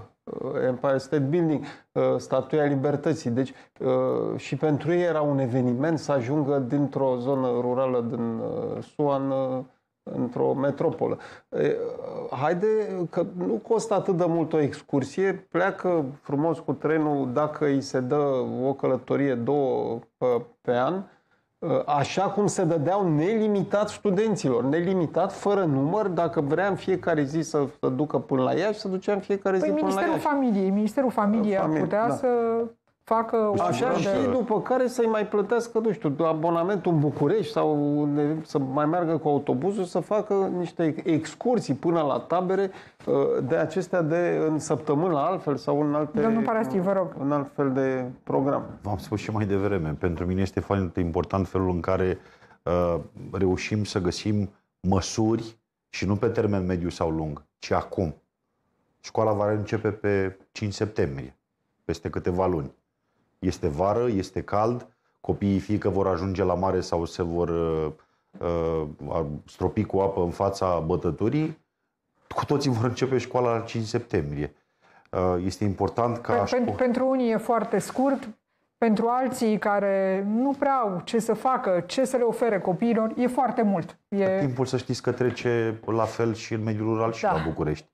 Empire State Building, uh, Statuia Libertății. Deci uh, și pentru ei era un eveniment să ajungă dintr-o zonă rurală din uh, SUA în, uh, într-o metropolă. E, Haide că nu costă atât de mult o excursie, pleacă frumos cu trenul dacă îi se dă o călătorie două pe, pe an, așa cum se dădeau nelimitat studenților, nelimitat, fără număr, dacă vrea în fiecare zi să, să ducă până la Iași, să ducea în fiecare Păi zi până la Ministerul Iași. Familiei, Ministerul Familiei ar Familie, putea da. să facă o Așa astfel și de- după care să-i mai plătească, nu știu, abonamentul în București sau unde, să mai meargă cu autobuzul să facă niște excursii până la tabere uh, de acestea de în săptămână altfel sau în alte Domnul Parastiv, vă rog. în alt fel de program. V-am spus și mai devreme, pentru mine este foarte important felul în care uh, reușim să găsim măsuri și nu pe termen mediu sau lung, ci acum. Școala va începe pe 5 septembrie, peste câteva luni. Este vară, este cald, copiii fie că vor ajunge la mare sau se vor uh, uh, stropi cu apă în fața bătăturii, cu toții vor începe școala la 5 septembrie. Uh, este important ca Pen- pen- școala... Pentru unii e foarte scurt, pentru alții care nu prea au ce să facă, ce să le ofere copiilor, e foarte mult. E... Timpul să știți că trece la fel și în mediul rural și Da. la București.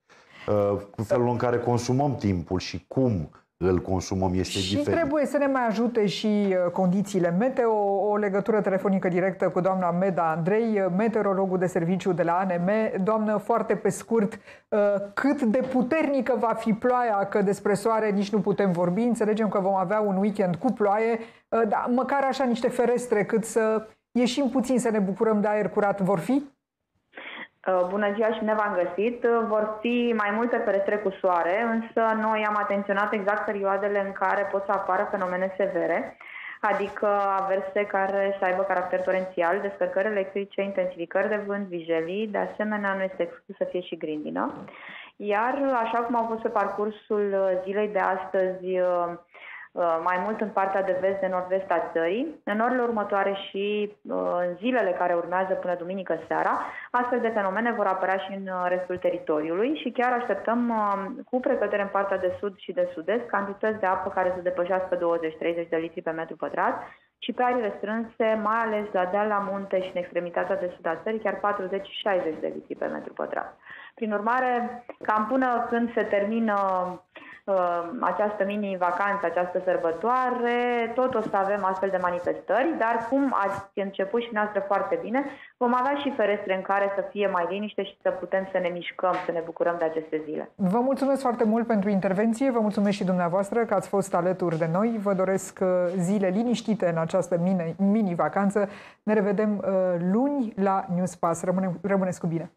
Uh, Cu felul în care consumăm timpul și cum îl consumăm este Și diferit. trebuie să ne mai ajute și uh, condițiile meteo, o legătură telefonică directă cu doamna Meda Andrei, uh, meteorologul de serviciu de la ANM. Doamnă, foarte pe scurt, uh, cât de puternică va fi ploaia, că despre soare nici nu putem vorbi, înțelegem că vom avea un weekend cu ploaie, uh, dar măcar așa niște ferestre cât să ieșim puțin să ne bucurăm de aer curat vor fi? Uh, Bună ziua și bine v-am găsit. Uh, Vor fi mai multe ferestre cu soare, însă noi am atenționat exact perioadele în care pot să apară fenomene severe, adică averse care să aibă caracter torențial, descărcări electrice, intensificări de vânt, vijelii, de asemenea nu este exclus să fie și grindină. Iar, așa cum au fost pe parcursul uh, zilei de astăzi, uh, uh, mai mult în partea de vest de nord-vest a țării. În orele următoare și uh, în zilele care urmează până duminică seara, astfel de fenomene vor apărea și în uh, restul teritoriului și chiar așteptăm uh, cu precădere în partea de sud și de sud-est cantități de apă care să depășească 20-30 de litri pe metru pătrat și pe arii restrânse, mai ales la deal la munte și în extremitatea de sud a țării, chiar 40-60 de litri pe metru pătrat. Prin urmare, cam până când se termină uh, această mini-vacanță, această sărbătoare, tot o să avem astfel de manifestări, dar cum ați început și noastră foarte bine, vom avea și ferestre în care să fie mai liniște și să putem să ne mișcăm, să ne bucurăm de aceste zile. Vă mulțumesc foarte mult pentru intervenție, vă mulțumesc și dumneavoastră că ați fost alături de noi. Vă doresc uh, zile liniștite în această mini- mini-vacanță. Ne revedem uh, luni la News Pass. Rămâne, rămâneți cu bine!